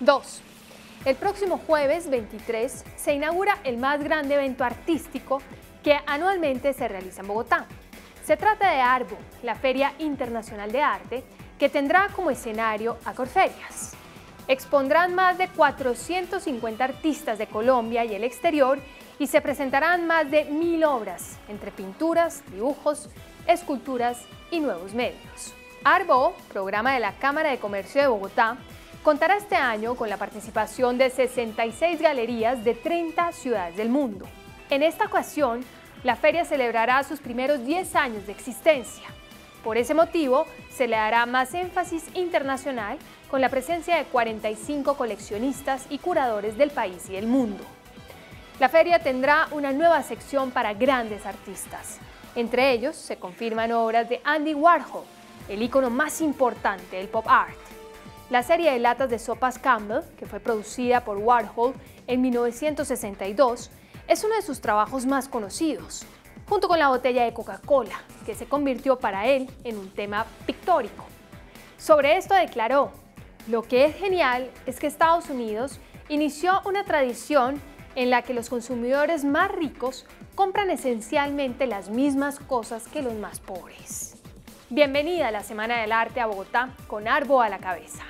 2. El próximo jueves 23 se inaugura el más grande evento artístico que anualmente se realiza en Bogotá. Se trata de Arbo, la Feria Internacional de Arte, que tendrá como escenario a Corferias. Expondrán más de 450 artistas de Colombia y el exterior y se presentarán más de mil obras, entre pinturas, dibujos, esculturas y nuevos medios. Arbo, programa de la Cámara de Comercio de Bogotá, contará este año con la participación de 66 galerías de 30 ciudades del mundo. En esta ocasión, la feria celebrará sus primeros 10 años de existencia. Por ese motivo, se le dará más énfasis internacional con la presencia de 45 coleccionistas y curadores del país y del mundo. La feria tendrá una nueva sección para grandes artistas. Entre ellos se confirman obras de Andy Warhol, el ícono más importante del pop art. La serie de latas de sopas Campbell, que fue producida por Warhol en 1962, es uno de sus trabajos más conocidos, junto con la botella de Coca-Cola, que se convirtió para él en un tema pictórico. Sobre esto declaró, lo que es genial es que Estados Unidos inició una tradición en la que los consumidores más ricos compran esencialmente las mismas cosas que los más pobres. Bienvenida a la Semana del Arte a Bogotá con Arbo a la cabeza.